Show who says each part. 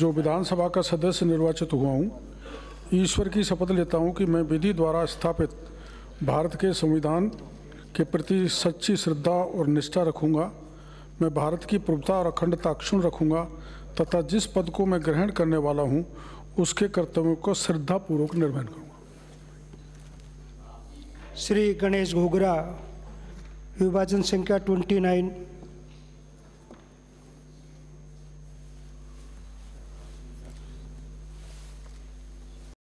Speaker 1: जो विधानसभा का सदस्य निर्वाचित हुआ हूँ, ईश्वर की शपथ लेता हूँ कि मैं विधि द्वारा स्थापित भारत के संविधान के प्रति सच्ची श्रद्धा और निष्ठा रखूँगा, मैं भारत की प्रभुता और अखंडता अक्षुण रखूँगा, तथा जिस पद को मैं ग्रहण करने वाला हूँ, उसके कर्तव्यों को श्रद्धापूर्वक निर्वहन करूँगा।
Speaker 2: श्री गणेश घोगरा विभाजन संख्या 29